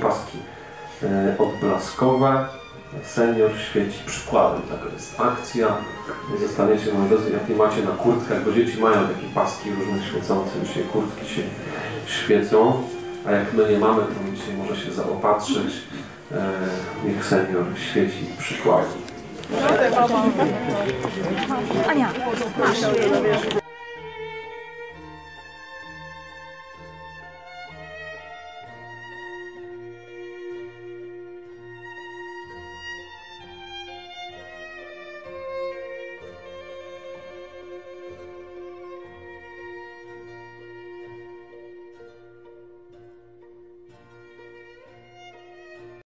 paski e, odblaskowe. Senior świeci przykładem. Taka jest akcja. Zostaniecie, moi drodzy, jakie macie na kurtkach, bo dzieci mają takie paski różne świecące. się kurtki się świecą, a jak my nie mamy, to dzisiaj może się zaopatrzyć. E, niech senior świeci przykładem. Ania, masz.